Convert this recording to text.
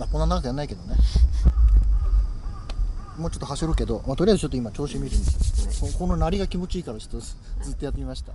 ま、こんな長くやんないけどね。もうちょっと走るけど、まあ、とりあえずちょっと今調子見るんです。けどこの鳴りが気持ちいいからちょっとずっとやってみました。